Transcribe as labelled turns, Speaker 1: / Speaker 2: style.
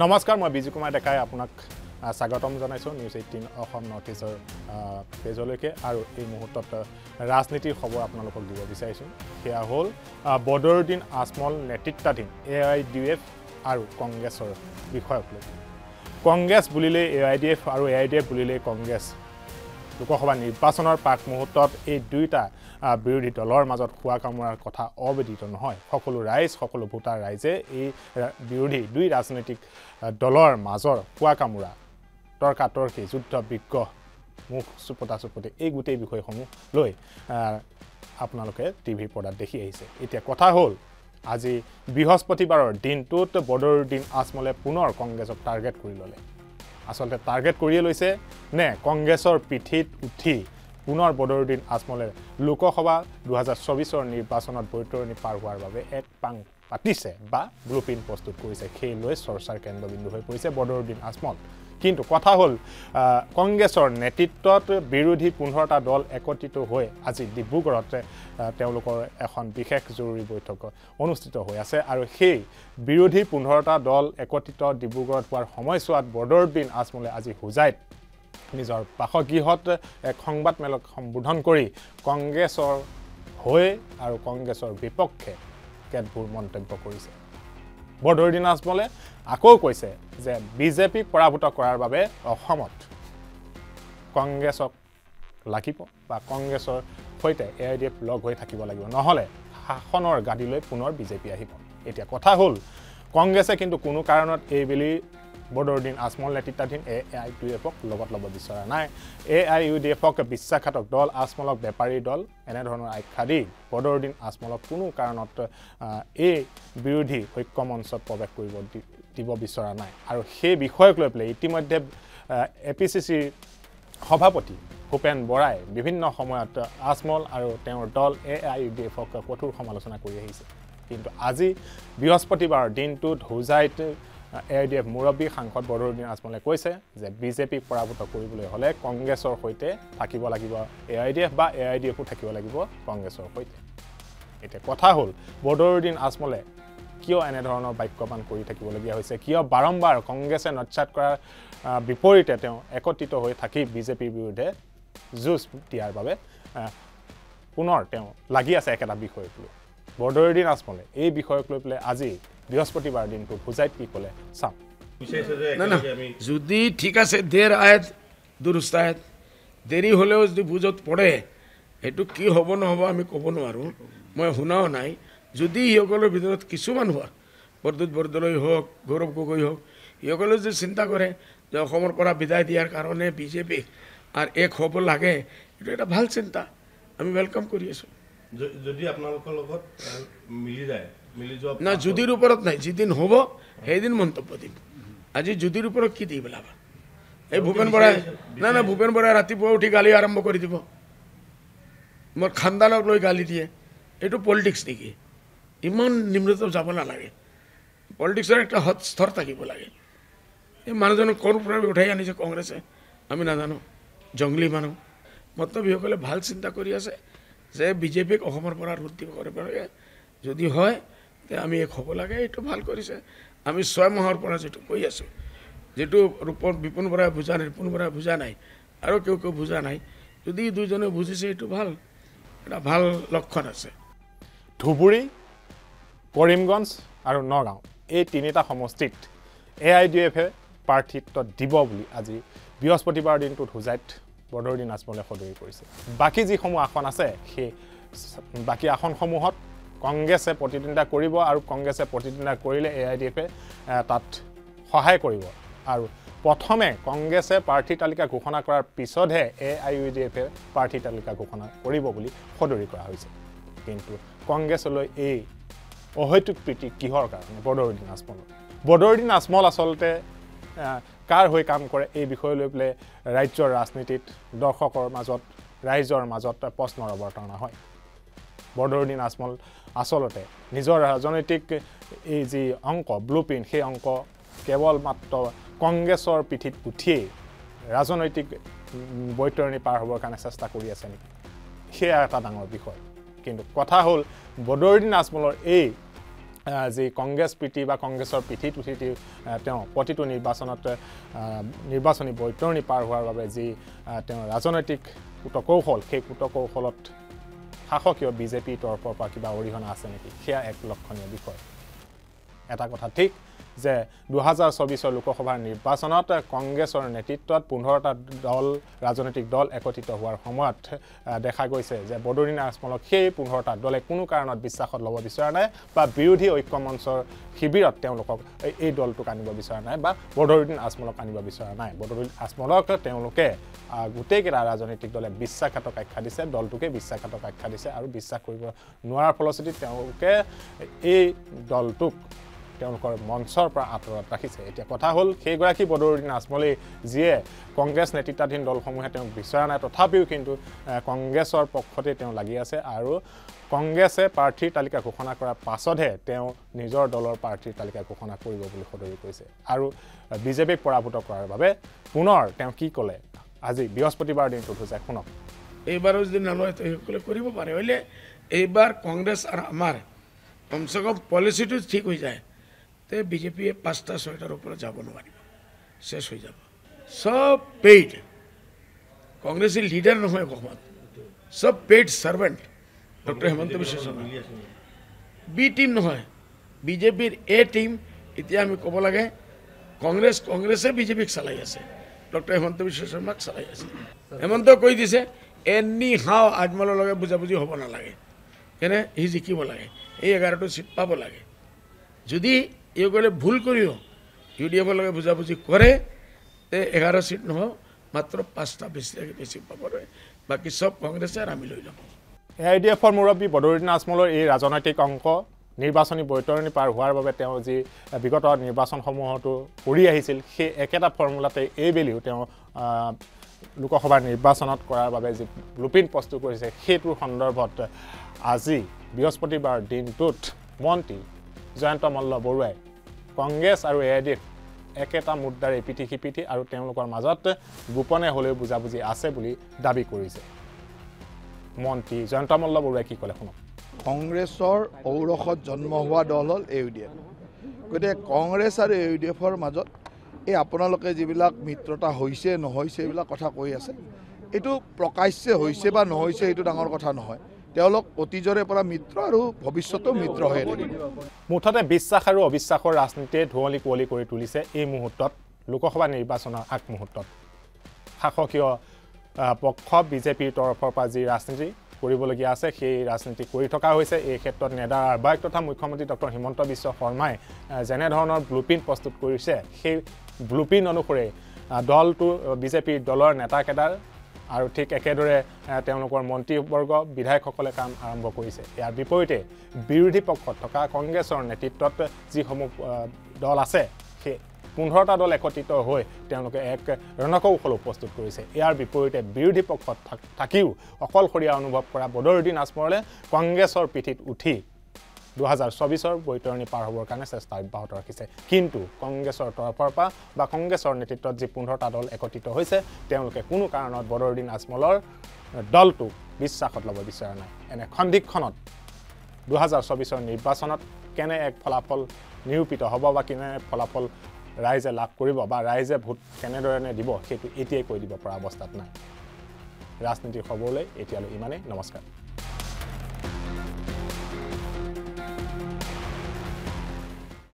Speaker 1: নমস্কাৰ মই বিজু কুমাৰ ডেকাই আপোনাক স্বাগতম জনাইছোঁ নিউজ এইটিন অসম নৰ্থ ইষ্টৰ পেজলৈকে আৰু এই মুহূৰ্তত ৰাজনীতিৰ খবৰ আপোনালোকক দিব বিচাৰিছোঁ। সেয়া হ'ল বদৰুদ্দিন আজমল নেতৃত্বাধীন এ আই ডি এফ আৰু কংগ্ৰেছৰ বিষয়ক লৈ। কংগ্ৰেছ বুলিলেই এ আই ডি এফ আৰু এ আই ডি এফ বুলিলেই কংগ্ৰেছ। লোকসভা নিৰ্বাচনৰ প্ৰাক মুহূৰ্তত এই দুয়োটা বিৰোধী দলৰ মাজত খোৱা কামোৰাৰ কথা অবেদিত নহয়। সকলো ৰাইজ সকলো ভোটাৰ ৰাইজে এই বিৰোধী দুই ৰাজনৈতিক দলৰ মাজৰ খোৱা কামোৰা তৰ্কাতৰ্কি যুদ্ধ বিগ্ৰহ মুখ চুপতা চুপতি এই গোটেই বিষয়সমূহ লৈ আপোনালোকে টিভিৰ পৰ্দাত দেখি আহিছে। এতিয়া কথা হ'ল আজি বৃহস্পতিবাৰৰ দিনটোত বদৰুদ্দিন আজমলে পুনৰ কংগ্ৰেছক টাৰ্গেট কৰি ল'লে। আচলতে টাৰ্গেট কৰিয়ে লৈছে নে কংগ্ৰেছৰ পিঠিত উঠি পুনৰ বদৰুদ্দিন আজমলে লোকসভা দুহেজাৰ চৌবিছৰ নিৰ্বাচনত বৈতৰণি পাৰ হোৱাৰ বাবে এক পাং পাতিছে বা ব্লু প্ৰিণ্ট প্ৰস্তুত কৰিছে। সেই লৈ চৰ্চাৰ কেন্দ্ৰবিন্দু হৈ পৰিছে বদৰুদ্দিন আজমল। কিন্তু কথা হ'ল কংগ্ৰেছৰ নেতৃত্বত বিৰোধী পোন্ধৰটা দল একত্ৰিত হৈ আজি ডিব্ৰুগড়তে তেওঁলোকৰ এখন বিশেষ জৰুৰী বৈঠক অনুষ্ঠিত হৈ আছে আৰু সেই বিৰোধী পোন্ধৰটা দল একত্ৰিত ডিব্ৰুগড়ত হোৱাৰ সময়ছোৱাত বদৰুদ্দিন আজমলে আজি হোজাইত নিজৰ বাসগৃহত এক সংবাদমেলক সম্বোধন কৰি কংগ্ৰেছৰ হৈ আৰু কংগ্ৰেছৰ বিপক্ষে কেতবোৰ মন্তব্য কৰিছে। বদৰুদ্দিন আজমলে আকৌ কৈছে যে বিজেপিক পৰাভূত কৰাৰ বাবে অসমত কংগ্ৰেছক লাগিব বা কংগ্ৰেছৰ সৈতে এ আই ডি এফ লগ হৈ থাকিব লাগিব। নহ'লে শাসনৰ গাদীলৈ পুনৰ বিজেপি আহিব। এতিয়া কথা হ'ল কংগ্ৰেছে কিন্তু কোনো কাৰণত এইবেলি বদৰুদ্দিন আজমল নেতৃত্বাধীন এ আই ইউ ডি এফক লগত ল'ব বিচৰা নাই। এ আই ইউ ডি এফক বিশ্বাসঘাতক দল আজমলক বেপাৰী দল এনেধৰণৰ আখ্যা দি বদৰুদ্দিন আজমলক কোনো কাৰণত এই বিৰোধী ঐক্য মঞ্চত প্ৰৱেশ কৰিব দিব বিচৰা নাই। আৰু সেই বিষয়ক লৈ পেলাই ইতিমধ্যে এ পি চি চিৰ সভাপতি ভূপেন বৰাই বিভিন্ন সময়ত আজমল আৰু তেওঁৰ দল এ আই ইউ ডি এফক কঠোৰ সমালোচনা কৰি আহিছে। কিন্তু আজি বৃহস্পতিবাৰ দিনটোত হোজাইত এ আই ডি এফ মুৰব্বী সাংসদ বদৰুদ্দিন আজমলে কৈছে যে বিজেপিক পৰাভূত কৰিবলৈ হ'লে কংগ্ৰেছৰ সৈতে থাকিব লাগিব। এ আই ডি এফ বা এ আই ডি এফো থাকিব লাগিব কংগ্ৰেছৰ সৈতে। এতিয়া কথা হ'ল বদৰুদ্দিন আজমলে কিয় এনেধৰণৰ বাক্যপান কৰি থাকিবলগীয়া হৈছে? কিয় বাৰম্বাৰ কংগ্ৰেছে নৎসাত কৰাৰ বিপৰীতে তেওঁ একত্ৰিত হৈ থাকি বিজেপিৰ বিৰুদ্ধে যুঁজ দিয়াৰ বাবে পুনৰ তেওঁ লাগি আছে একেটা বিষয়ক লৈ। বদৰুদ্দিন আজমলে এই বিষয়ক লৈ পেলাই আজি বৃহস্পতিবাৰ দিনটোত হোজাইত কি ক'লে? চাওঁ।
Speaker 2: যদি ঠিক আছে দেৰ আয়াত দুৰুস্ত আয়াত। দেৰি হ'লেও যদি বুজত পৰে সেইটো কি হ'ব নহ'ব আমি ক'ব নোৱাৰোঁ। মই শুনাও নাই। যদি সিসকলৰ ভিতৰত কিছুমান হোৱা বৰদুত বৰদলৈ হওক গৌৰৱ গগৈ হওক সিসকলে যদি চিন্তা কৰে যে অসমৰ পৰা বিদায় দিয়াৰ কাৰণে বিজেপি আৰু এক হ'ব লাগে এইটো এটা ভাল চিন্তা। আমি ৱেলকাম কৰি আছোঁ।
Speaker 3: যদি আপোনালোকৰ লগত মিলি যায় মিলি যোৱা
Speaker 2: না যুদিৰ ওপৰত নাই যিদিন হ'ব সেইদিন মন্তব্য দিম আজি যুদিৰ ওপৰত কি দি পেলাবা এই ভূপেন বৰাই না না ভূপেন বৰাই ৰাতিপুৱা উঠি গালি আৰম্ভ কৰি দিব মোৰ খানদানক লৈ গালি দিয়ে এইটো পলিটিক্স নেকি ইমান নিম্নত যাব নালাগে পলিটিক্সৰ একটা হৎ স্তৰ থাকিব লাগে এই মানুহজনক ক'ৰ পৰা উঠাই আনিছে কংগ্ৰেছে আমি নাজানো জংলী মানুহ মতলবীসকলে ভাল চিন্তা কৰি আছে যে বিজেপিক অসমৰ পৰা ৰোধ দিব কৰিব লাগে যদি হয় আমি এক হ'ব লাগে এইটো ভাল কৰিছে। আমি ছয় মাহৰ পৰা যিটো কৈ আছোঁ যিটো ৰূপত বিপুন বৰাই বুজা নাই ৰিপুণ বৰাই বুজা নাই আৰু কেউ কেউ বুজা নাই যদি দুইজনে বুজিছে এইটো ভাল। এটা ভাল লক্ষণ আছে।
Speaker 1: ধুবুৰী কৰিমগঞ্জ আৰু নগাঁও এই তিনিটা সমষ্টিত এ আই ডি এফে প্ৰাৰ্থিত্ব দিব বুলি আজি বৃহস্পতিবাৰ দিনটোত হোজাইত বদৰুদ্দিন আজমলে সদৰি কৰিছে। বাকী যিসমূহ আসন আছে সেই বাকী আসনসমূহত কংগ্ৰেছে প্ৰতিদ্বন্দ্বিতা কৰিব আৰু কংগ্ৰেছে প্ৰতিদ্বন্দ্বিতা কৰিলে এ আই ডি এফে তাত সহায় কৰিব। আৰু প্ৰথমে কংগ্ৰেছে প্ৰাৰ্থী তালিকা ঘোষণা কৰাৰ পিছতহে এ আই ইউ ডি এফে প্ৰাৰ্থী তালিকা ঘোষণা কৰিব বুলি সদৰি কৰা হৈছে। কিন্তু কংগ্ৰেছলৈ এই অহৈতুক প্ৰীতি কিহৰ কাৰণে? বদৰুদ্দিন আজমলৰ বদৰুদ্দিন আজমল আচলতে কাৰ হৈ কাম কৰে এই বিষয় লৈ পেলাই ৰাজ্যৰ ৰাজনীতিত দৰ্শকৰ মাজত ৰাইজৰ মাজত প্ৰশ্নৰ অৱতাৰণা হয়। বদৰুদ্দিন আজমল আচলতে। নিজৰ ৰাজনৈতিক এই যি অংক ব্লু প্ৰিণ্ট সেই অংক কেৱল মাত্ৰ কংগ্ৰেছৰ পিঠিত উঠিয়েই ৰাজনৈতিক বৈতৰণি পাৰ হ'বৰ কাৰণে চেষ্টা কৰি আছে নেকি? সেয়া এটা ডাঙৰ বিষয়। কিন্তু কথা হ'ল বদৰুদ্দিন আজমলৰ এই যি কংগ্ৰেছ প্ৰীতি বা কংগ্ৰেছৰ পিঠিত উঠি তেওঁ প্ৰতিটো নিৰ্বাচনত নিৰ্বাচনী বৈতৰণি পাৰ হোৱাৰ বাবে যি তেওঁ ৰাজনৈতিক কুটকৌশল সেই কুটকৌশলত শাসকীয় বিজেপিৰ তৰফৰ পৰা কিবা অৰিহণা আছে নেকি সেয়া এক লক্ষণীয় বিষয় এটা কথা ঠিক যে দুহেজাৰ চৌবিছৰ লোকসভাৰ নিৰ্বাচনত কংগ্ৰেছৰ নেতৃত্বত পোন্ধৰটা দল ৰাজনৈতিক দল একত্ৰিত হোৱাৰ সময়ত দেখা গৈছে যে বদৰুদ্দিন আজমলক সেই পোন্ধৰটা দলে কোনো কাৰণত বিশ্বাসত ল'ব বিচৰা নাই বা বিৰোধী ঐক্য মঞ্চৰ শিবিৰত তেওঁলোকক এই- দলটোক আনিব বিচৰা নাই বা বদৰুদ্দিন আজমলক আনিব বিচৰা নাই। বদৰুদ্দিন আজমলক তেওঁলোকে গোটেইকেইটা ৰাজনৈতিক দলে বিশ্বাসঘাতক আখ্যা দিছে দলটোকে বিশ্বাসঘাতক আখ্যা দিছে আৰু বিশ্বাস কৰিব নোৱাৰাৰ ফলশ্ৰুতিত তেওঁলোকে এই দলটোক তেওঁলোকৰ মঞ্চৰ পৰা আঁতৰত ৰাখিছে। এতিয়া কথা হ'ল সেইগৰাকী বদৰুদ্দিন আজমলেই যিয়ে কংগ্ৰেছ নেতৃত্বাধীন দলসমূহে তেওঁক বিচৰা নাই। তথাপিও কিন্তু কংগ্ৰেছৰ পক্ষতে তেওঁ লাগি আছে আৰু কংগ্ৰেছে প্ৰাৰ্থীৰ তালিকা ঘোষণা কৰাৰ পাছতহে তেওঁ নিজৰ দলৰ প্ৰাৰ্থীৰ তালিকা ঘোষণা কৰিব বুলি সদৰি কৰিছে। আৰু বিজেপিক পৰাভূত কৰাৰ বাবে পুনৰ তেওঁ কি ক'লে? আজি বৃহস্পতিবাৰ দিনটোত হৈছে শুনক।
Speaker 2: এইবাৰো যদি নলয় তো সেইসকলে কৰিব পাৰে। হ'লে এইবাৰ কংগ্ৰেছ আৰু আমাৰ কমচে কম পলিচিটো ঠিক হৈ যায়। তে বিজেপিয়ে পাঁচটা ছয়টাৰ ওপৰত যাব নোৱাৰিব শেষ হৈ যাব। চব পেইড কংগ্ৰেছী লিডাৰ নহয় অসমত চব paid servant doctor Himanta Biswa Sarma? B team নহয় বিজেপিৰ এ টিম এতিয়া আমি ক'ব লাগে কংগ্ৰেছ কংগ্ৰেছে বিজেপিক চলাই আছে। ডক্টৰ হিমন্ত বিশ্ব শৰ্মাক চলাই আছে। হেমন্ত কৈ দিছে এনি হাও আজমলৰ লগে বুজাবুজি হ'ব নালাগে। কেনে সি জিকিব লাগে। এই এঘাৰটো চিট পাব লাগে। যদি এইসকলে ভুল কৰিও। ইউ ডি বুজাবুজি কৰে তে এঘাৰ চিট নহ'ব মাত্ৰ পাঁচটা বেছি বেছি পাব বাকী কংগ্ৰেছে আৰু আমি লৈ ল'ম।
Speaker 1: এ আই ডি এফৰ মুৰব্বী বদৰুদ্দিন আজমলৰ এই ৰাজনৈতিক অংক নিৰ্বাচনী বৈতৰণি পাৰ হোৱাৰ বাবে তেওঁ যি বিগত নিৰ্বাচনসমূহতো কৰি আহিছিল সেই একেটা ফৰ্মুলাতে এইবেলিও তেওঁ আহ, লোকসভাৰ নিৰ্বাচনত কৰাৰ বাবে যি ব্লুপ্ৰিণ্ট প্ৰস্তুত কৰিছে সেইটোৰ সন্দৰ্ভত আজি বৃহস্পতিবাৰ দিনটোত মন্ত্ৰী জয়ন্ত মল্ল বৰুৱাই কংগ্ৰেছ আৰু এ আই ডি একেটা মুদ্ৰাৰ ইপিঠি সিপিঠি আৰু তেওঁলোকৰ মাজত গোপনে হ'লেও বুজাবুজি আছে বুলি দাবী কৰিছে। মন্ত্ৰী জয়ন্ত মল্ল বৰুৱাই কি ক'লে শুনক।
Speaker 4: কংগ্ৰেছৰ ঔৰসত জন্ম হোৱা দল হ'ল এ ইউ ডি এফ। গতিকে কংগ্ৰেছ আৰু এ ইউ ডি এফৰ মাজত এই আপোনালোকে যিবিলাক মিত্ৰতা হৈছে নহৈছে এইবিলাক কথা কৈ আছে এইটো প্ৰকাশ্য হৈছে বা নহৈছে এইটো ডাঙৰ কথা নহয়। তেওঁলোক অতীজৰে পৰা মিত্ৰ আৰু ভৱিষ্যতেও মিত্ৰ হৈ থাকিব।
Speaker 1: মুঠতে বিশ্বাস আৰু অবিশ্বাসৰ ৰাজনীতিয়ে ধুঁৱলি কুঁৱলী কৰি তুলিছে এই মুহূৰ্তত লোকসভা নিৰ্বাচনৰ আগমুহূৰ্তত। শাসকীয় পক্ষ বিজেপিৰ তৰফৰ পৰা যি ৰাজনীতি কৰিবলগীয়া আছে সেই ৰাজনীতি কৰি থকা হৈছে। এই ক্ষেত্ৰত নেডাৰ আহ্বায়ক তথা মুখ্যমন্ত্ৰী ডক্টৰ হিমন্ত বিশ্ব শৰ্মাই যেনেধৰণৰ ব্লুপ্ৰিণ্ট প্ৰস্তুত কৰিছে সেই ব্লুপ্ৰিণ্ট অনুসৰি আহ, দলটো বিজেপিৰ দলৰ নেতাকেইটাৰ আৰু ঠিক একেদৰে তেওঁলোকৰ মন্ত্ৰীবৰ্গ বিধায়কসকলে কাম আৰম্ভ কৰিছে। ইয়াৰ বিপৰীতে বিৰোধী পক্ষত থকা কংগ্ৰেছৰ নেতৃত্বত যিসমূহ দল আছে সেই পোন্ধৰটা দল একত্ৰিত হৈ তেওঁলোকে এক ৰণকৌশল প্ৰস্তুত কৰিছে। ইয়াৰ বিপৰীতে বিৰোধী পক্ষত থাক- থাকিও অকলশৰীয়া অনুভৱ কৰা বদৰুদ্দিন আজমলে কংগ্ৰেছৰ পিঠিত উঠি দুহেজাৰ চৌবিছৰ বৈতৰণি পাৰ হ'বৰ কাৰণে চেষ্টা অব্যাহত ৰাখিছে। কিন্তু কংগ্ৰেছৰ তৰফৰ পৰা বা কংগ্ৰেছৰ নেতৃত্বত যি পোন্ধৰটা দল একত্ৰিত হৈছে তেওঁলোকে কোনো কাৰণত বদৰুদ্দিন আজমলৰ দলটোক বিশ্বাসত ল'ব বিচৰা নাই। এনে সন্দিক্ষণত দুহেজাৰ চৌবিছৰ নিৰ্বাচনত কেনে এক ফলাফল নিৰূপিত হ'ব বা কেনে ফলাফল ৰাইজে লাভ কৰিব বা ৰাইজে ভোট কেনেধৰণে দিব সেইটো এতিয়াই কৈ দিব পৰা অৱস্থাত নাই। ৰাজনীতিৰ খবৰলৈ এতিয়ালৈ ইমানেই। নমস্কাৰ।